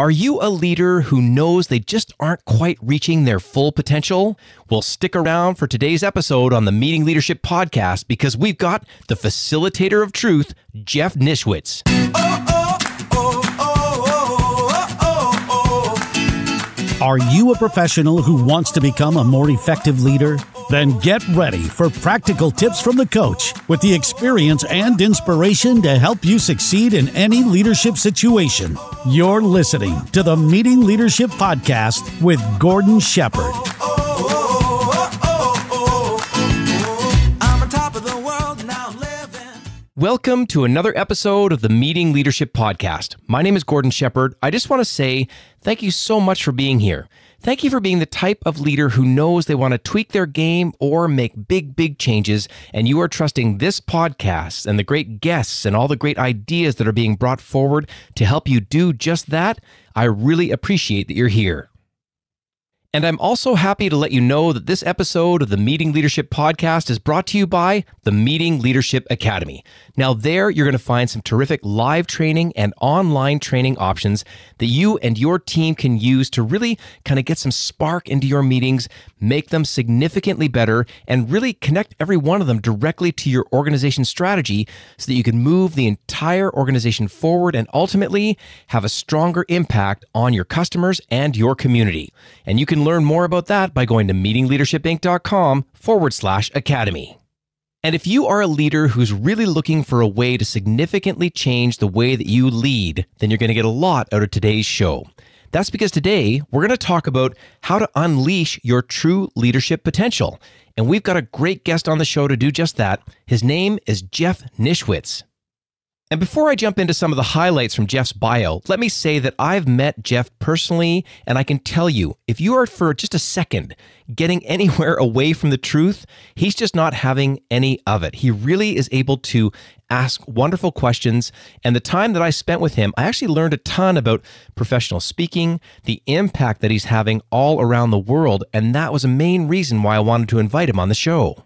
Are you a leader who knows they just aren't quite reaching their full potential? Well, stick around for today's episode on the Meeting Leadership Podcast because we've got the facilitator of truth, Jeff Nischwitz. Oh, Are you a professional who wants to become a more effective leader? Then get ready for practical tips from the coach with the experience and inspiration to help you succeed in any leadership situation. You're listening to the Meeting Leadership Podcast with Gordon Shepherd. Welcome to another episode of the Meeting Leadership Podcast. My name is Gordon Shepherd. I just want to say thank you so much for being here. Thank you for being the type of leader who knows they want to tweak their game or make big, big changes. And you are trusting this podcast and the great guests and all the great ideas that are being brought forward to help you do just that. I really appreciate that you're here. And I'm also happy to let you know that this episode of the Meeting Leadership Podcast is brought to you by the Meeting Leadership Academy. Now, there you're going to find some terrific live training and online training options that you and your team can use to really kind of get some spark into your meetings, make them significantly better, and really connect every one of them directly to your organization strategy so that you can move the entire organization forward and ultimately have a stronger impact on your customers and your community. And you can learn more about that by going to meetingleadershipinc.com forward slash academy. And if you are a leader who's really looking for a way to significantly change the way that you lead, then you're going to get a lot out of today's show. That's because today we're going to talk about how to unleash your true leadership potential. And we've got a great guest on the show to do just that. His name is Jeff Nischwitz. And before I jump into some of the highlights from Jeff's bio, let me say that I've met Jeff personally, and I can tell you, if you are for just a second getting anywhere away from the truth, he's just not having any of it. He really is able to ask wonderful questions. And the time that I spent with him, I actually learned a ton about professional speaking, the impact that he's having all around the world. And that was a main reason why I wanted to invite him on the show.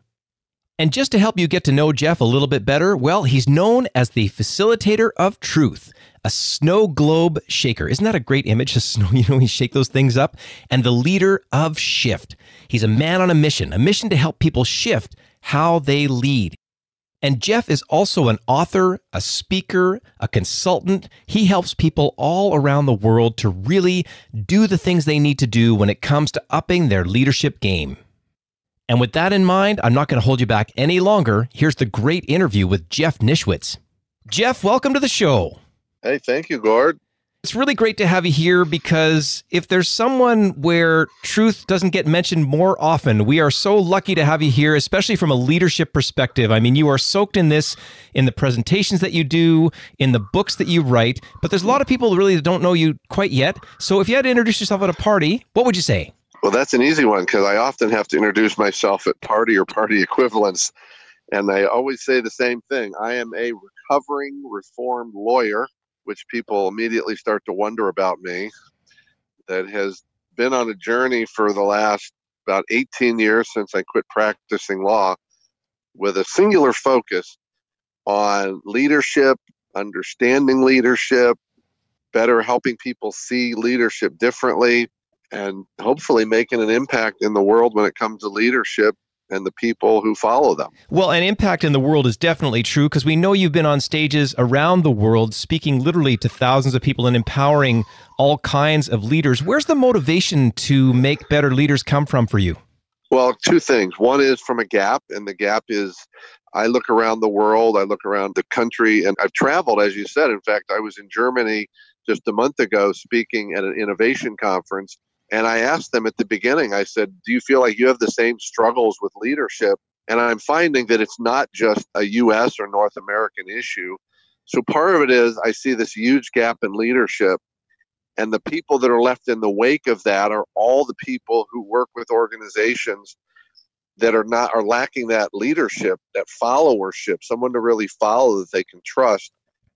And just to help you get to know Jeff a little bit better, well, he's known as the facilitator of truth, a snow globe shaker. Isn't that a great image? A snow, you know, he shake those things up. And the leader of shift. He's a man on a mission, a mission to help people shift how they lead. And Jeff is also an author, a speaker, a consultant. He helps people all around the world to really do the things they need to do when it comes to upping their leadership game. And with that in mind, I'm not going to hold you back any longer. Here's the great interview with Jeff Nischwitz. Jeff, welcome to the show. Hey, thank you, Gord. It's really great to have you here because if there's someone where truth doesn't get mentioned more often, we are so lucky to have you here, especially from a leadership perspective. I mean, you are soaked in this in the presentations that you do, in the books that you write, but there's a lot of people really that don't know you quite yet. So if you had to introduce yourself at a party, what would you say? Well, that's an easy one because I often have to introduce myself at party or party equivalents. And I always say the same thing I am a recovering reformed lawyer, which people immediately start to wonder about me, that has been on a journey for the last about 18 years since I quit practicing law with a singular focus on leadership, understanding leadership, better helping people see leadership differently, and hopefully making an impact in the world when it comes to leadership and the people who follow them. Well, an impact in the world is definitely true because we know you've been on stages around the world speaking literally to thousands of people and empowering all kinds of leaders. Where's the motivation to make better leaders come from for you? Well, two things. One is from a gap, and the gap is I look around the world, I look around the country, and I've traveled, as you said. In fact, I was in Germany just a month ago speaking at an innovation conference and I asked them at the beginning, I said, Do you feel like you have the same struggles with leadership? And I'm finding that it's not just a US or North American issue. So part of it is I see this huge gap in leadership. And the people that are left in the wake of that are all the people who work with organizations that are not are lacking that leadership, that followership, someone to really follow that they can trust.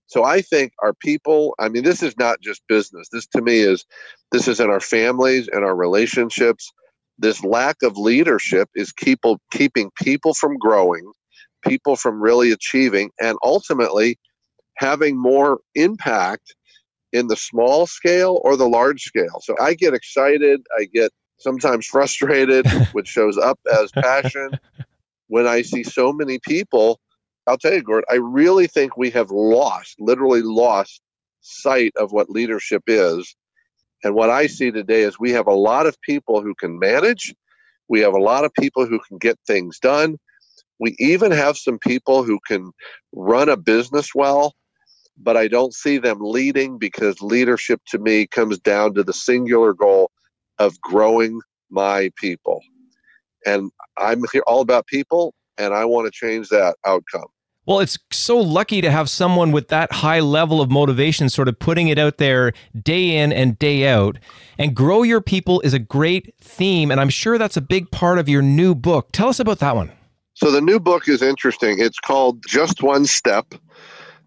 So I think our people, I mean, this is not just business. This to me is this is in our families and our relationships. This lack of leadership is keep, keeping people from growing, people from really achieving, and ultimately having more impact in the small scale or the large scale. So I get excited, I get sometimes frustrated, which shows up as passion when I see so many people. I'll tell you, Gord, I really think we have lost, literally lost sight of what leadership is. And what I see today is we have a lot of people who can manage, we have a lot of people who can get things done. We even have some people who can run a business well, but I don't see them leading because leadership to me comes down to the singular goal of growing my people. And I'm here all about people, and I want to change that outcome. Well, it's so lucky to have someone with that high level of motivation, sort of putting it out there day in and day out. And grow your people is a great theme. And I'm sure that's a big part of your new book. Tell us about that one. So, the new book is interesting. It's called Just One Step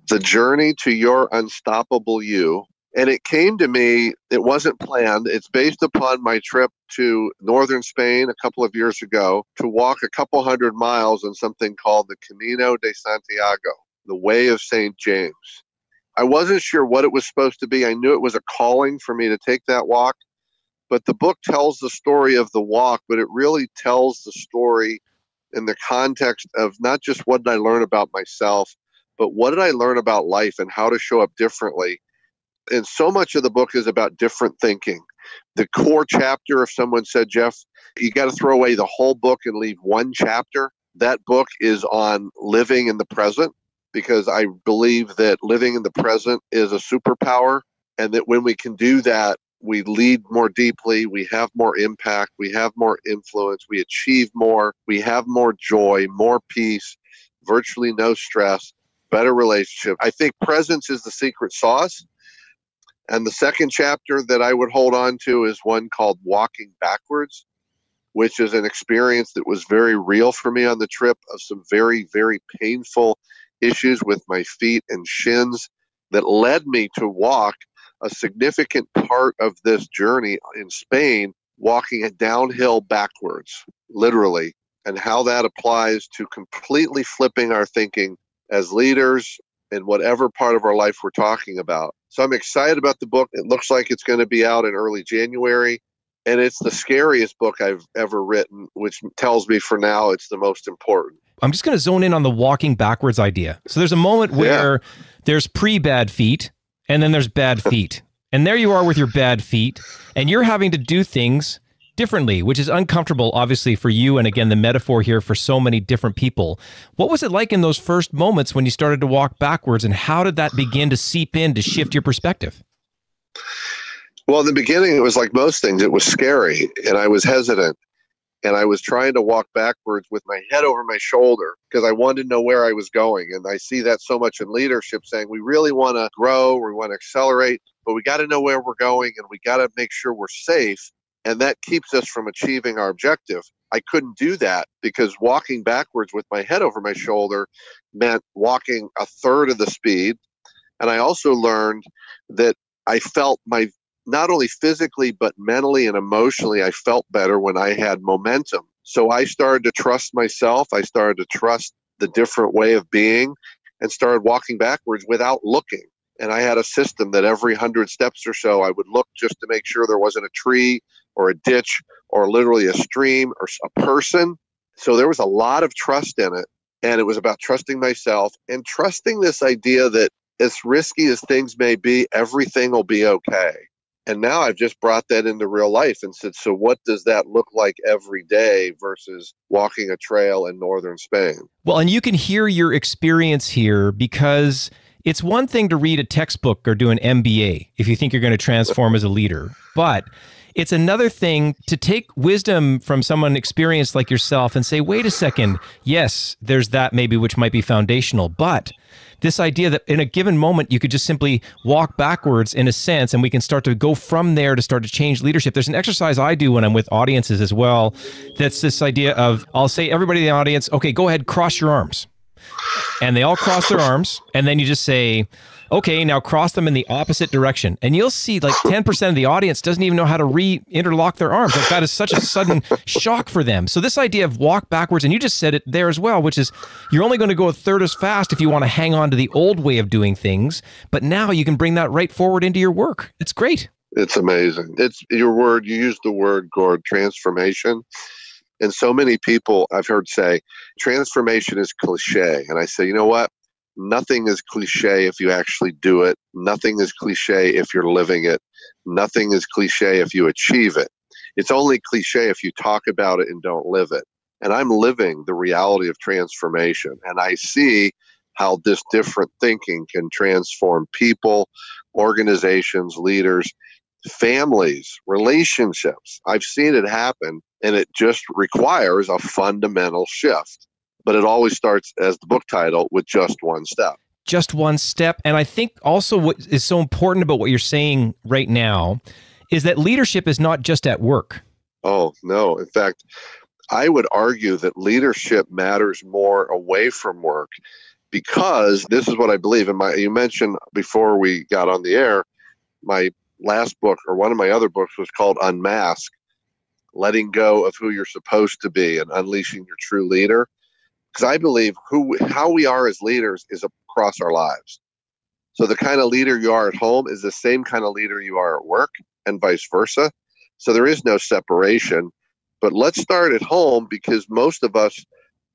The Journey to Your Unstoppable You. And it came to me, it wasn't planned. It's based upon my trip to northern Spain a couple of years ago to walk a couple hundred miles on something called the Camino de Santiago, the Way of St. James. I wasn't sure what it was supposed to be. I knew it was a calling for me to take that walk. But the book tells the story of the walk, but it really tells the story in the context of not just what did I learn about myself, but what did I learn about life and how to show up differently and so much of the book is about different thinking. The core chapter, if someone said, Jeff, you got to throw away the whole book and leave one chapter, that book is on living in the present because I believe that living in the present is a superpower and that when we can do that, we lead more deeply, we have more impact, we have more influence, we achieve more, we have more joy, more peace, virtually no stress, better relationship. I think presence is the secret sauce and the second chapter that I would hold on to is one called Walking Backwards, which is an experience that was very real for me on the trip of some very, very painful issues with my feet and shins that led me to walk a significant part of this journey in Spain, walking it downhill backwards, literally, and how that applies to completely flipping our thinking as leaders in whatever part of our life we're talking about. So I'm excited about the book. It looks like it's going to be out in early January. And it's the scariest book I've ever written, which tells me for now it's the most important. I'm just going to zone in on the walking backwards idea. So there's a moment where yeah. there's pre bad feet and then there's bad feet. And there you are with your bad feet, and you're having to do things differently, which is uncomfortable, obviously, for you. And again, the metaphor here for so many different people. What was it like in those first moments when you started to walk backwards, and how did that begin to seep in to shift your perspective? Well, in the beginning, it was like most things, it was scary, and I was hesitant. And I was trying to walk backwards with my head over my shoulder because I wanted to know where I was going. And I see that so much in leadership saying we really want to grow, we want to accelerate, but we got to know where we're going and we got to make sure we're safe and that keeps us from achieving our objective. I couldn't do that because walking backwards with my head over my shoulder meant walking a third of the speed. And I also learned that I felt my not only physically but mentally and emotionally I felt better when I had momentum. So I started to trust myself, I started to trust the different way of being and started walking backwards without looking. And I had a system that every 100 steps or so I would look just to make sure there wasn't a tree or a ditch or literally a stream or a person. So there was a lot of trust in it. And it was about trusting myself and trusting this idea that as risky as things may be, everything will be okay. And now I've just brought that into real life and said, so what does that look like every day versus walking a trail in northern Spain? Well, and you can hear your experience here because it's one thing to read a textbook or do an MBA if you think you're going to transform as a leader. But it's another thing to take wisdom from someone experienced like yourself and say, wait a second, yes, there's that maybe which might be foundational, but this idea that in a given moment you could just simply walk backwards in a sense and we can start to go from there to start to change leadership. There's an exercise I do when I'm with audiences as well. That's this idea of I'll say everybody in the audience, okay, go ahead, cross your arms. And they all cross their arms and then you just say, okay, now cross them in the opposite direction. And you'll see like 10% of the audience doesn't even know how to re interlock their arms. Like that is such a sudden shock for them. So, this idea of walk backwards, and you just said it there as well, which is you're only going to go a third as fast if you want to hang on to the old way of doing things. But now you can bring that right forward into your work. It's great. It's amazing. It's your word. You used the word, Gord, transformation. And so many people I've heard say transformation is cliche. And I say, you know what? Nothing is cliche if you actually do it. Nothing is cliche if you're living it. Nothing is cliche if you achieve it. It's only cliche if you talk about it and don't live it. And I'm living the reality of transformation. And I see how this different thinking can transform people, organizations, leaders, families, relationships. I've seen it happen, and it just requires a fundamental shift. But it always starts, as the book title, with just one step. Just one step. And I think also what is so important about what you're saying right now is that leadership is not just at work. Oh, no. In fact, I would argue that leadership matters more away from work because this is what I believe. And my you mentioned before we got on the air, my last book or one of my other books was called Unmask, letting go of who you're supposed to be and unleashing your true leader. Because I believe who how we are as leaders is across our lives. So the kind of leader you are at home is the same kind of leader you are at work and vice versa. So there is no separation. But let's start at home because most of us,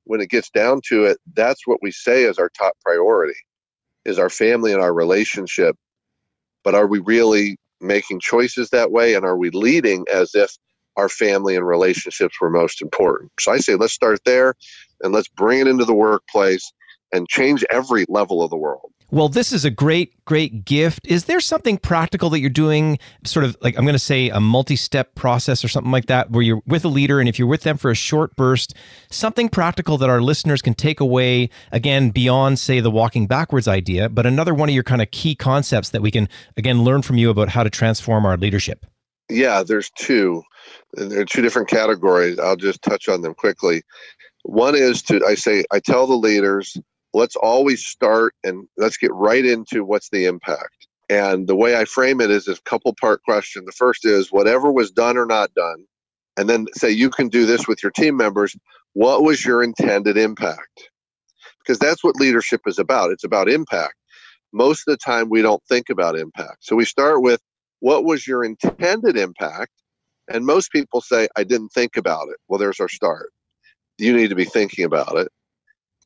when it gets down to it, that's what we say is our top priority is our family and our relationship. But are we really making choices that way and are we leading as if our family and relationships were most important so i say let's start there and let's bring it into the workplace and change every level of the world well, this is a great, great gift. Is there something practical that you're doing, sort of like I'm going to say a multi step process or something like that, where you're with a leader and if you're with them for a short burst, something practical that our listeners can take away, again, beyond, say, the walking backwards idea, but another one of your kind of key concepts that we can, again, learn from you about how to transform our leadership? Yeah, there's two. There are two different categories. I'll just touch on them quickly. One is to, I say, I tell the leaders, let's always start and let's get right into what's the impact. And the way I frame it is a couple part question. The first is whatever was done or not done, and then say you can do this with your team members. What was your intended impact? Because that's what leadership is about. It's about impact. Most of the time, we don't think about impact. So we start with what was your intended impact? And most people say, I didn't think about it. Well, there's our start. You need to be thinking about it.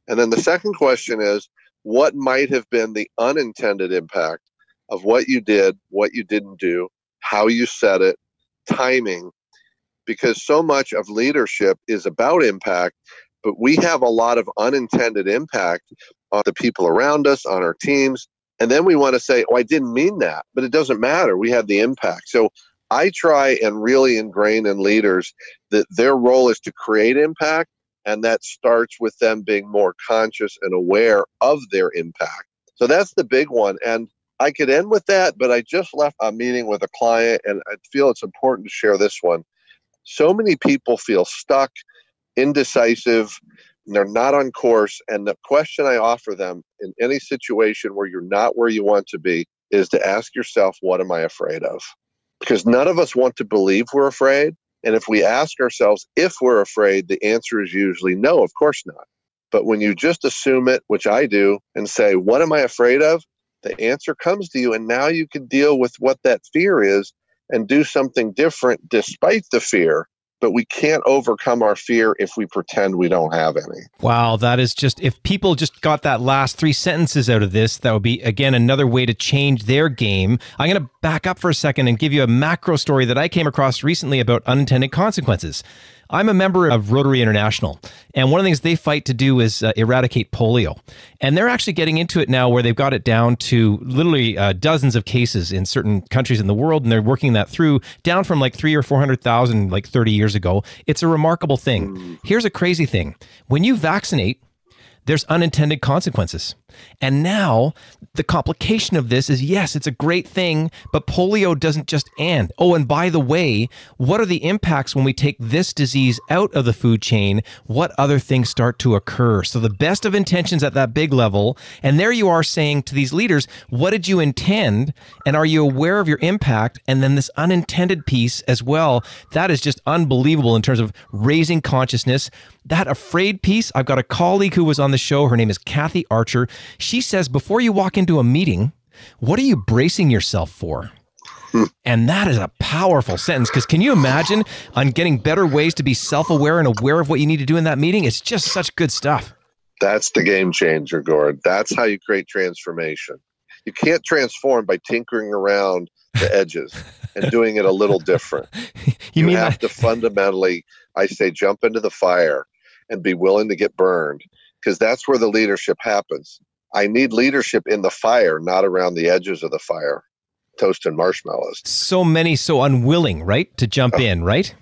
And then the second question is what might have been the unintended impact of what you did, what you didn't do, how you said it, timing, because so much of leadership is about impact, but we have a lot of unintended impact on the people around us, on our teams. And then we want to say, oh, I didn't mean that, but it doesn't matter. We had the impact. So I try and really ingrain in leaders that their role is to create impact and that starts with them being more conscious and aware of their impact. So that's the big one. And I could end with that, but I just left a meeting with a client and I feel it's important to share this one. So many people feel stuck, indecisive, and they're not on course. And the question I offer them in any situation where you're not where you want to be is to ask yourself, what am I afraid of? Because none of us want to believe we're afraid. And if we ask ourselves if we're afraid, the answer is usually no, of course not. But when you just assume it, which I do, and say, What am I afraid of? The answer comes to you. And now you can deal with what that fear is and do something different despite the fear but we can't overcome our fear if we pretend we don't have any. Wow, that is just, if people just got that last three sentences out of this, that would be, again, another way to change their game. I'm going to back up for a second and give you a macro story that I came across recently about unintended consequences. I'm a member of Rotary International, and one of the things they fight to do is uh, eradicate polio. And they're actually getting into it now where they've got it down to literally uh, dozens of cases in certain countries in the world, and they're working that through down from like three or 400,000 like 30 years ago. It's a remarkable thing. Here's a crazy thing when you vaccinate, there's unintended consequences. And now the complication of this is yes, it's a great thing, but polio doesn't just end. Oh, and by the way, what are the impacts when we take this disease out of the food chain? What other things start to occur? So the best of intentions at that big level. And there you are saying to these leaders, what did you intend? And are you aware of your impact? And then this unintended piece as well. That is just unbelievable in terms of raising consciousness. That afraid piece, I've got a colleague who was on the show. Her name is Kathy Archer. She says before you walk into a meeting, what are you bracing yourself for? And that is a powerful sentence because can you imagine on getting better ways to be self aware and aware of what you need to do in that meeting? It's just such good stuff. That's the game changer, Gord. That's how you create transformation. You can't transform by tinkering around the edges and doing it a little different. you, you have to fundamentally, I say, jump into the fire and be willing to get burned because that's where the leadership happens. I need leadership in the fire, not around the edges of the fire, toasting marshmallows. So many so unwilling, right, to jump oh, in, right?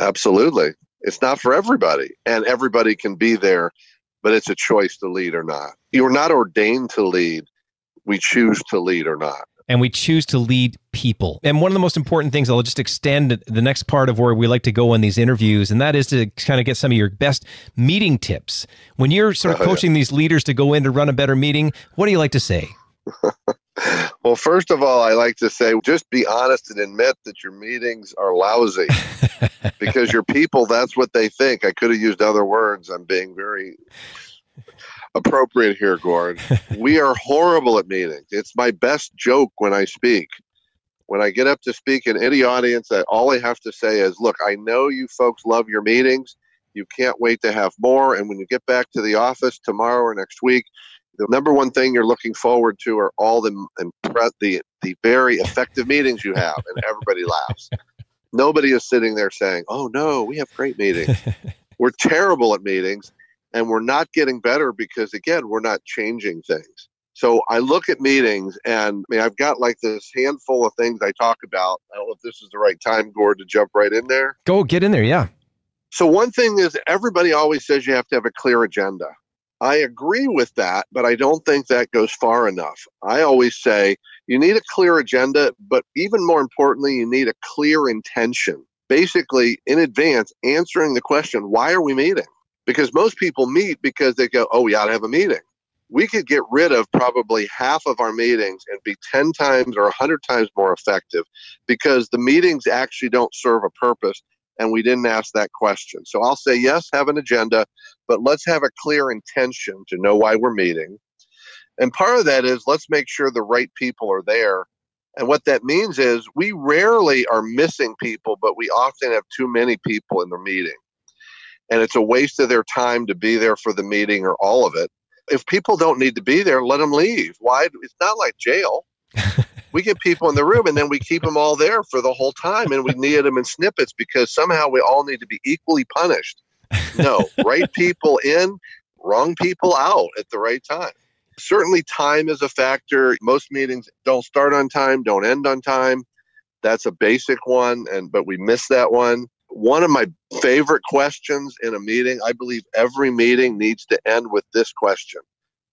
Absolutely. It's not for everybody, and everybody can be there, but it's a choice to lead or not. You are not ordained to lead. We choose to lead or not and we choose to lead people. And one of the most important things, I'll just extend the next part of where we like to go in these interviews, and that is to kind of get some of your best meeting tips. When you're sort of oh, coaching yeah. these leaders to go in to run a better meeting, what do you like to say? well, first of all, I like to say just be honest and admit that your meetings are lousy because your people, that's what they think. I could have used other words. I'm being very appropriate here, Gord. we are horrible at meetings. It's my best joke when I speak. When I get up to speak in any audience, I, all I have to say is, look, I know you folks love your meetings. You can't wait to have more. And when you get back to the office tomorrow or next week, the number one thing you're looking forward to are all the the the very effective meetings you have, and everybody laughs. Nobody is sitting there saying, "Oh no, we have great meetings." We're terrible at meetings, and we're not getting better because again we're not changing things. So i look at meetings and I mean i've got like this handful of things i talk about. I don't know if this is the right time gord to jump right in there. Go get in there yeah. So one thing is everybody always says you have to have a clear agenda. I agree with that but i don't think that goes far enough. I always say you need a clear agenda but even more importantly you need a clear intention. Basically in advance answering the question why are we meeting because most people meet because they go, oh, we ought to have a meeting. We could get rid of probably half of our meetings and be 10 times or 100 times more effective because the meetings actually don't serve a purpose and we didn't ask that question. So I'll say, yes, have an agenda, but let's have a clear intention to know why we're meeting. And part of that is let's make sure the right people are there. And what that means is we rarely are missing people, but we often have too many people in the meeting and it's a waste of their time to be there for the meeting or all of it. If people don't need to be there, let them leave. Why? It's not like jail. we get people in the room and then we keep them all there for the whole time and we need them in snippets because somehow we all need to be equally punished. No, right people in, wrong people out at the right time. Certainly, time is a factor. Most meetings don't start on time, don't end on time. That's a basic one, and but we miss that one one of my favorite questions in a meeting, I believe every meeting needs to end with this question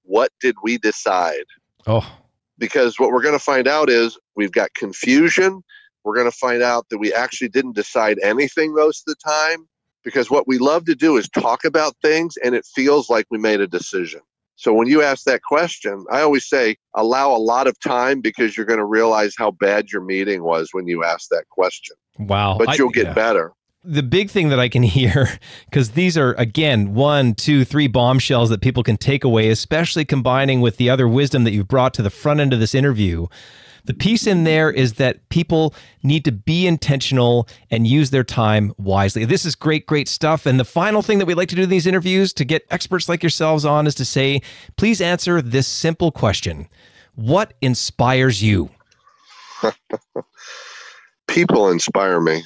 What did we decide? Oh. Because what we're going to find out is we've got confusion. We're going to find out that we actually didn't decide anything most of the time. Because what we love to do is talk about things and it feels like we made a decision. So when you ask that question, I always say allow a lot of time because you're going to realize how bad your meeting was when you ask that question. Wow. But you'll I, get yeah. better the big thing that I can hear, because these are, again, one, two, three bombshells that people can take away, especially combining with the other wisdom that you've brought to the front end of this interview. The piece in there is that people need to be intentional and use their time wisely. This is great, great stuff. And the final thing that we like to do in these interviews to get experts like yourselves on is to say, please answer this simple question What inspires you? people inspire me.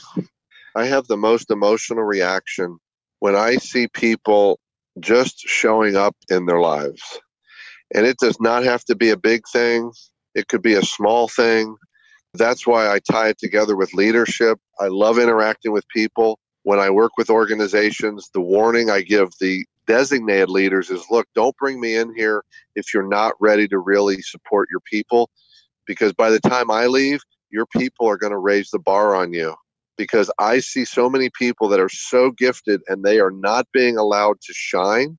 I have the most emotional reaction when I see people just showing up in their lives. And it does not have to be a big thing, it could be a small thing. That's why I tie it together with leadership. I love interacting with people. When I work with organizations, the warning I give the designated leaders is look, don't bring me in here if you're not ready to really support your people. Because by the time I leave, your people are going to raise the bar on you. Because I see so many people that are so gifted and they are not being allowed to shine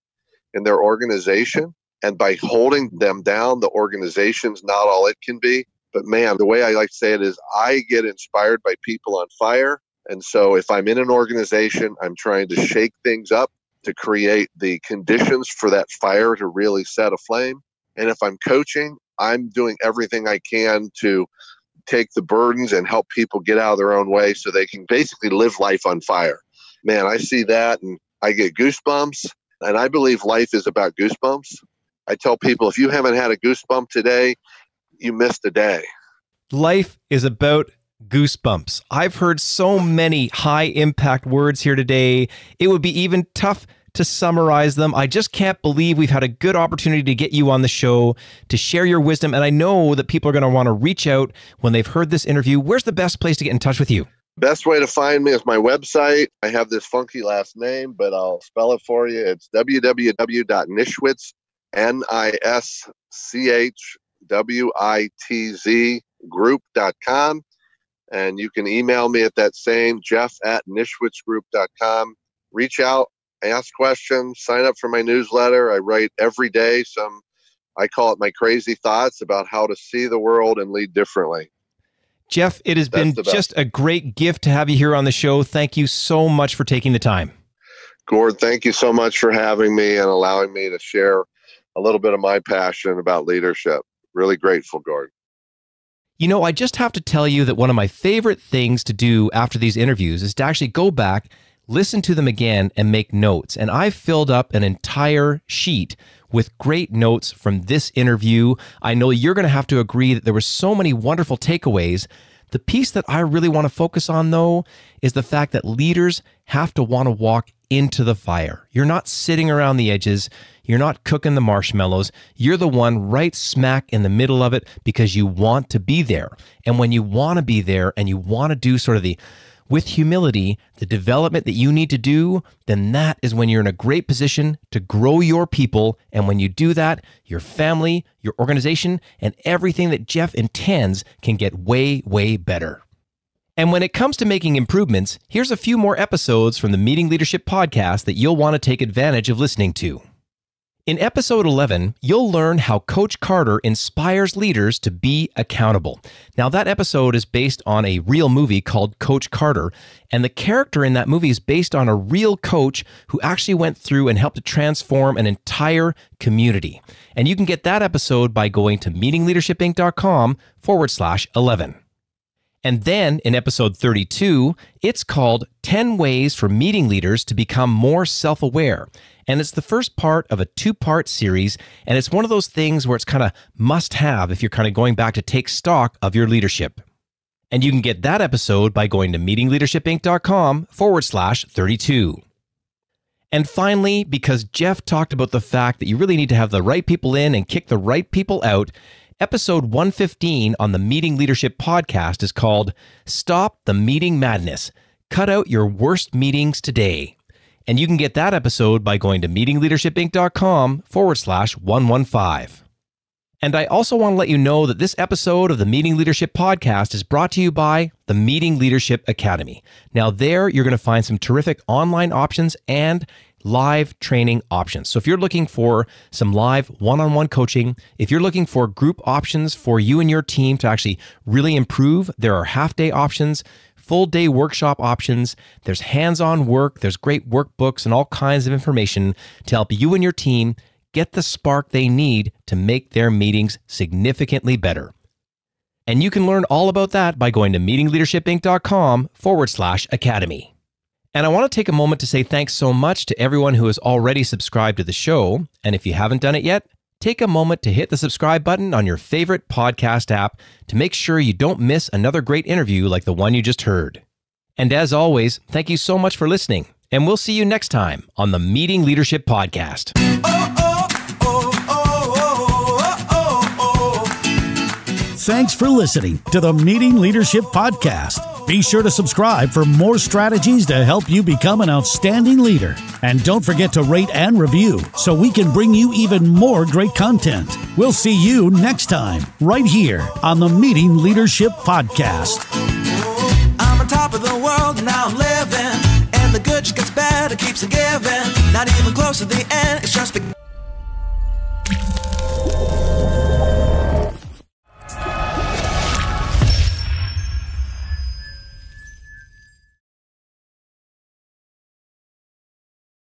in their organization. And by holding them down, the organization's not all it can be. But man, the way I like to say it is I get inspired by people on fire. And so if I'm in an organization, I'm trying to shake things up to create the conditions for that fire to really set aflame. And if I'm coaching, I'm doing everything I can to take the burdens and help people get out of their own way so they can basically live life on fire. Man, I see that and I get goosebumps. And I believe life is about goosebumps. I tell people if you haven't had a goosebump today, you missed a day. Life is about goosebumps. I've heard so many high impact words here today. It would be even tough to summarize them. I just can't believe we've had a good opportunity to get you on the show to share your wisdom. And I know that people are going to want to reach out when they've heard this interview. Where's the best place to get in touch with you? Best way to find me is my website. I have this funky last name, but I'll spell it for you. It's www.nischwitz, N I S C H W I T Z group.com. And you can email me at that same Jeff at nischwitzgroup.com. Reach out, ask questions, sign up for my newsletter. I write every day some, I call it my crazy thoughts about how to see the world and lead differently. Jeff, it has That's been just a great gift to have you here on the show. Thank you so much for taking the time. Gord, thank you so much for having me and allowing me to share a little bit of my passion about leadership. Really grateful, Gord. You know, I just have to tell you that one of my favorite things to do after these interviews is to actually go back, listen to them again, and make notes. And I've filled up an entire sheet with great notes from this interview. I know you're going to have to agree that there were so many wonderful takeaways. The piece that I really want to focus on, though, is the fact that leaders have to want to walk into the fire. You're not sitting around the edges. You're not cooking the marshmallows. You're the one right smack in the middle of it because you want to be there. And when you want to be there and you want to do sort of the with humility, the development that you need to do, then that is when you're in a great position to grow your people. And when you do that, your family, your organization, and everything that Jeff intends can get way, way better. And when it comes to making improvements, here's a few more episodes from the Meeting Leadership podcast that you'll want to take advantage of listening to. In episode 11, you'll learn how Coach Carter inspires leaders to be accountable. Now, that episode is based on a real movie called Coach Carter, and the character in that movie is based on a real coach who actually went through and helped to transform an entire community. And you can get that episode by going to meetingleadershipinc.com forward slash 11. And then in episode 32, it's called 10 Ways for Meeting Leaders to Become More Self Aware. And it's the first part of a two part series. And it's one of those things where it's kind of must have if you're kind of going back to take stock of your leadership. And you can get that episode by going to meetingleadershipinc.com forward slash 32. And finally, because Jeff talked about the fact that you really need to have the right people in and kick the right people out, Episode 115 on the Meeting Leadership podcast is called Stop the Meeting Madness. Cut out your worst meetings today. And you can get that episode by going to meetingleadershipinc.com forward slash 115. And I also want to let you know that this episode of the Meeting Leadership Podcast is brought to you by the Meeting Leadership Academy. Now, there you're going to find some terrific online options and live training options. So if you're looking for some live one on one coaching, if you're looking for group options for you and your team to actually really improve, there are half day options, full day workshop options, there's hands on work, there's great workbooks and all kinds of information to help you and your team get the spark they need to make their meetings significantly better. And you can learn all about that by going to meetingleadershipinc.com forward slash academy. And I want to take a moment to say thanks so much to everyone who has already subscribed to the show. And if you haven't done it yet, take a moment to hit the subscribe button on your favorite podcast app to make sure you don't miss another great interview like the one you just heard. And as always, thank you so much for listening. And we'll see you next time on the Meeting Leadership Podcast. Thanks for listening to the Meeting Leadership Podcast. Be sure to subscribe for more strategies to help you become an outstanding leader. And don't forget to rate and review so we can bring you even more great content. We'll see you next time, right here on the Meeting Leadership Podcast. I'm on top of the world, I'm living. And the good just gets better, keeps giving. Not even close to the end, it's just beginning.